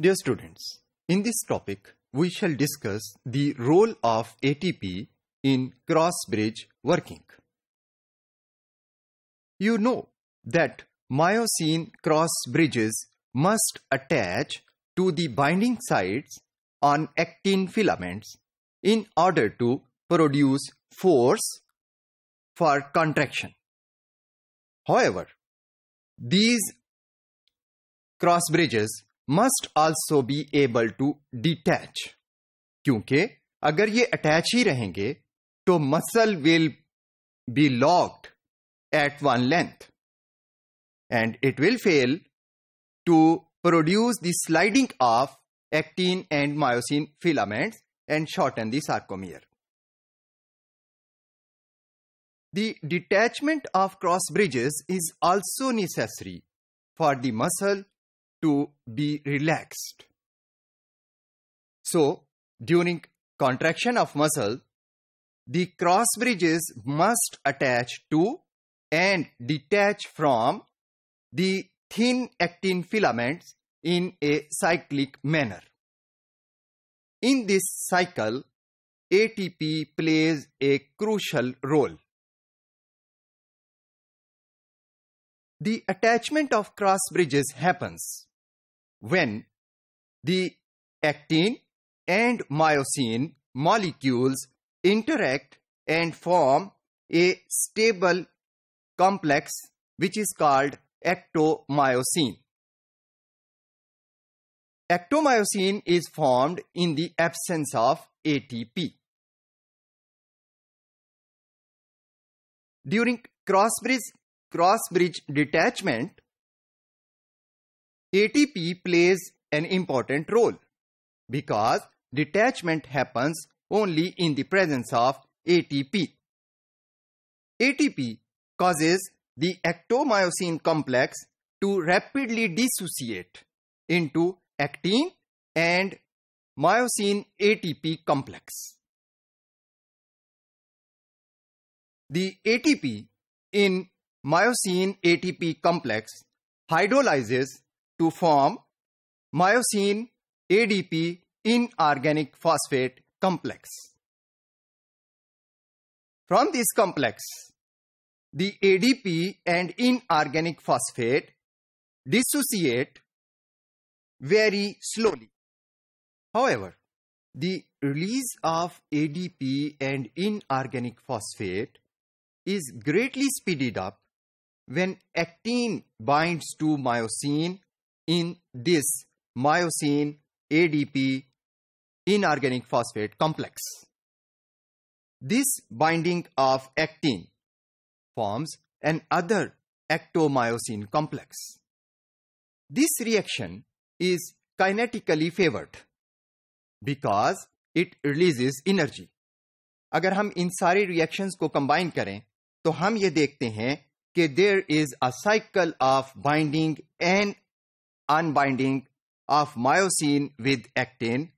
Dear students, in this topic, we shall discuss the role of ATP in cross bridge working. You know that myosin cross bridges must attach to the binding sites on actin filaments in order to produce force for contraction. However, these cross bridges must also be able to detach क्योंकि अगर ये attach ही रहेंगे तो muscle will be locked at one length and it will fail to produce the sliding of actin and myosin filaments and shorten the sarcomere. The detachment of cross bridges is also necessary for the muscle to be relaxed. So, during contraction of muscle, the cross bridges must attach to and detach from the thin actin filaments in a cyclic manner. In this cycle, ATP plays a crucial role. The attachment of cross bridges happens when the actin and myosin molecules interact and form a stable complex which is called actomyosin. Actomyosin is formed in the absence of ATP. During cross bridge, cross bridge detachment, ATP plays an important role because detachment happens only in the presence of ATP. ATP causes the actomyosin complex to rapidly dissociate into actin and myosin ATP complex. The ATP in myosin ATP complex hydrolyzes to form myosin ADP inorganic phosphate complex. From this complex, the ADP and inorganic phosphate dissociate very slowly. However, the release of ADP and inorganic phosphate is greatly speeded up when actin binds to myosin in this myosin ADP inorganic phosphate complex. This binding of actin forms an other actomyosin complex. This reaction is kinetically favored because it releases energy. अगर हम इन सारे reactions को combine करें तो हम ये देखते हैं कि there is a cycle of binding and unbinding of myosin with actin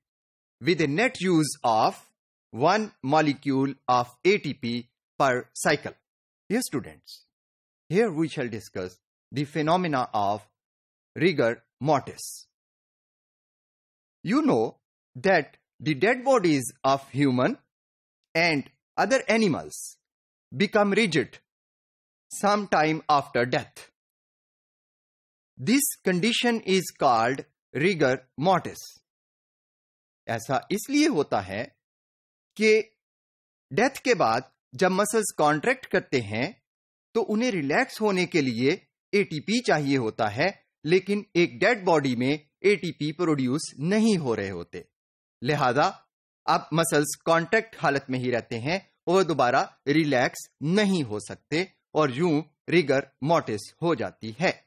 with a net use of 1 molecule of ATP per cycle. Dear students, here we shall discuss the phenomena of rigor mortis. You know that the dead bodies of human and other animals become rigid sometime after death. This condition is called rigor mortis ऐसा इसलिए होता है कि death के बाद जब muscles contract करते हैं तो उन्हें रिलैक्स होने के लिए एटीपी चाहिए होता है, लेकिन एक डेड बॉडी में एटीपी प्रोड्यूस नहीं हो रहे होते। लिहाजा, अब मसल्स कॉन्ट्रैक्ट हालत में ही रहते हैं और दोबारा रिलैक्स नहीं हो सकते और यूँ रिगर मोटिस हो जाती है।